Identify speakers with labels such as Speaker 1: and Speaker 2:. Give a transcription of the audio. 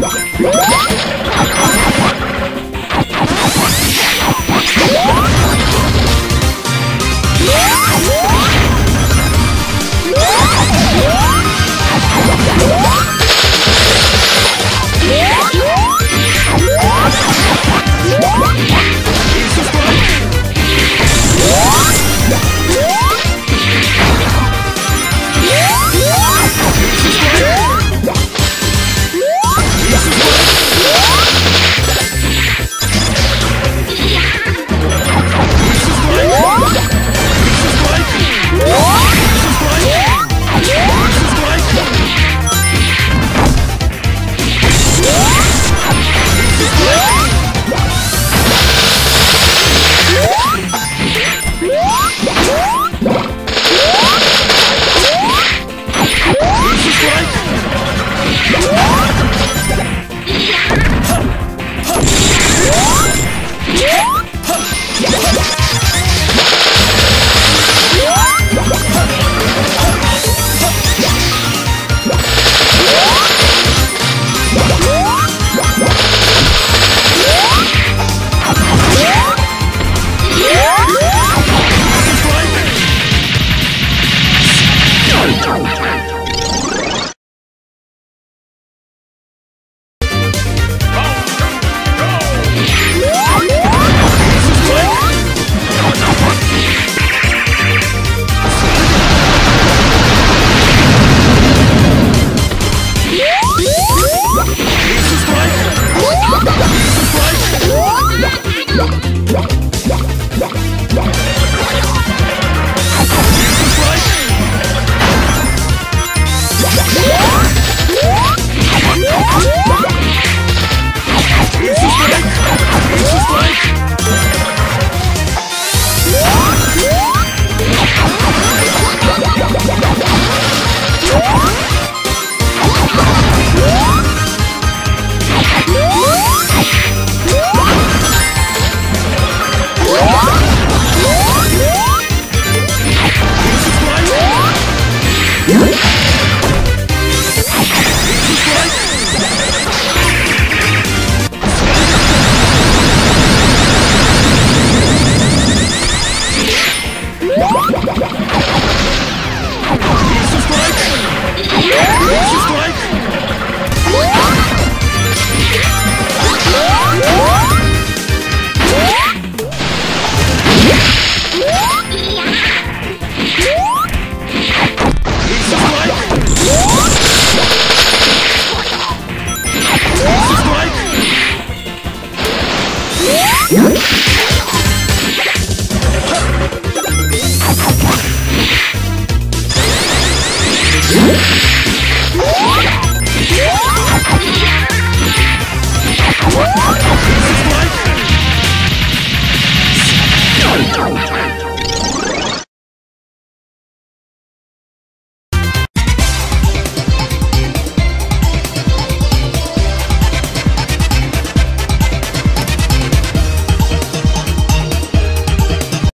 Speaker 1: うわ Yeah.